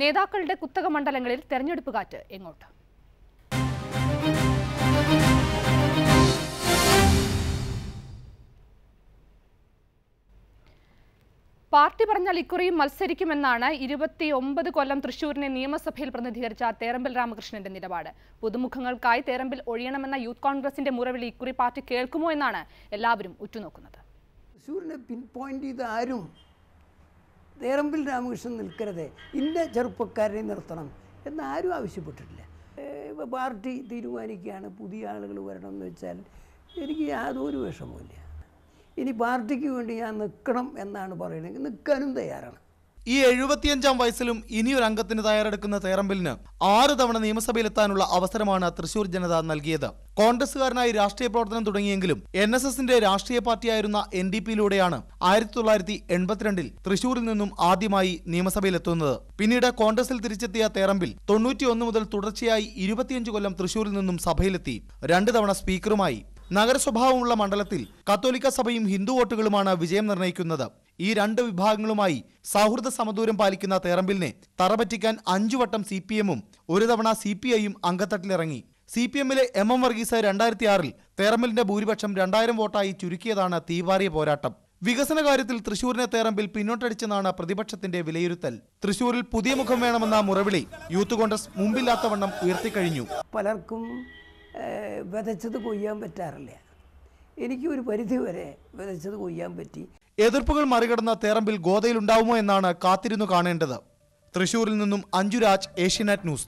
നേതാക്കളുടെ കുത്തക മണ്ഡലങ്ങളിൽ തെരഞ്ഞെടുപ്പ് കാറ്റ് എങ്ങോട്ട്? പാർട്ടി പറഞ്ഞാൽ ഇക്കുറിയും മത്സരിക്കുമെന്നാണ് ഇരുപത്തിയൊമ്പത് കൊല്ലം തൃശൂരിനെ നിയമസഭയിൽ പ്രതിനിധീകരിച്ച തേരമ്പിൽ രാമകൃഷ്ണന്റെ നിലപാട്. പുതുമുഖങ്ങൾക്കായി തേരമ്പിൽ ഒഴിയണമെന്ന യൂത്ത് കോൺഗ്രസിന്റെ മുറവിളി ഇക്കുറി പാർട്ടി കേൾക്കുമോ എന്നാണ് എല്ലാവരും ഉറ്റുനോക്കുന്നത്. തൃശ്ശൂരിനെ പിൻ ചെയ്ത് ആരും തേറമ്പിൽ രാമകൃഷ്ണൻ നിൽക്കരുത് ഇന്ന ചെറുപ്പക്കാരനെ നിർത്തണം എന്നാരും ആവശ്യപ്പെട്ടിട്ടില്ല. പാർട്ടി തീരുമാനിക്കുകയാണ് പുതിയ ആളുകൾ വരണം എന്ന് വെച്ചാൽ എനിക്ക് യാതൊരു വിഷമവുമില്ല. ഇനി പാർട്ടിക്ക് വേണ്ടി ഞാൻ നിൽക്കണം എന്നാണ് പറയുന്നത്. നിൽക്കാനും തയ്യാറാണ്. ഈ എഴുപത്തിയഞ്ചാം വയസ്സിലും ഇനിയൊരു അംഗത്തിന് തയ്യാറെടുക്കുന്ന തേറമ്പിലിന് ആറ് തവണ നിയമസഭയിലെത്താനുള്ള അവസരമാണ് തൃശൂർ ജനത നൽകിയത്. കോൺഗ്രസുകാരനായി രാഷ്ട്രീയ പ്രവർത്തനം തുടങ്ങിയെങ്കിലും എൻ എസ് എസിന്റെ രാഷ്ട്രീയ പാർട്ടിയായിരുന്ന എൻ ഡി പിയിലൂടെയാണ് ആയിരത്തി തൊള്ളായിരത്തി എൺപത്തിരണ്ടിൽ തൃശൂരിൽ നിന്നും ആദ്യമായി നിയമസഭയിലെത്തുന്നത്. പിന്നീട് കോൺഗ്രസിൽ തിരിച്ചെത്തിയ തേറമ്പിൽ തൊണ്ണൂറ്റിയൊന്ന് മുതൽ തുടർച്ചയായി ഇരുപത്തിയഞ്ച് കൊല്ലം തൃശൂരിൽ നിന്നും സഭയിലെത്തി. രണ്ട് തവണ സ്പീക്കറുമായി. നഗരസ്വഭാവമുള്ള മണ്ഡലത്തിൽ കത്തോലിക്ക സഭയും ഹിന്ദു വോട്ടുകളുമാണ് വിജയം നിർണയിക്കുന്നത് ഈ രണ്ട് വിഭാഗങ്ങളുമായി സൗഹൃദ സമദൂരം പാലിക്കുന്ന തേറമ്പിലിനെ തറപറ്റിക്കാൻ അഞ്ചു വട്ടം സി പി എമ്മും ഒരു തവണ സി പി ഐയും അംഗത്തട്ടിലിറങ്ങി. സി പി എമ്മിലെ എം എം വർഗീസ് രണ്ടായിരത്തി ആറിൽ തേറമ്പിലിന്റെ ഭൂരിപക്ഷം രണ്ടായിരം വോട്ടായി ചുരുക്കിയതാണ് തീവാറിയ പോരാട്ടം. വികസന കാര്യത്തിൽ തൃശൂരിനെ തേറമ്പിൽ പിന്നോട്ടടിച്ചെന്നാണ് പ്രതിപക്ഷത്തിന്റെ വിലയിരുത്തൽ. തൃശൂരിൽ പുതിയ മുഖം വേണമെന്ന മുറവിളി യൂത്ത് കോൺഗ്രസ് മുമ്പില്ലാത്തവണ്ണം ഉയർത്തിക്കഴിഞ്ഞു. പലർക്കും വിതച്ചത് കൊയ്യാൻ പറ്റാറില്ല. എനിക്ക് ഒരു പരിധി വരെ വിതച്ചത് കൊയ്യാൻ പറ്റി. എതിർപ്പുകൾ മറികടന്ന തേറമ്പിൽ ഗോതയിലുണ്ടാവുമോ എന്നാണ് കാത്തിരുന്നു കാണേണ്ടത്. തൃശൂരിൽ നിന്നും അഞ്ജുരാജ് ഏഷ്യനെറ്റ് ന്യൂസ്.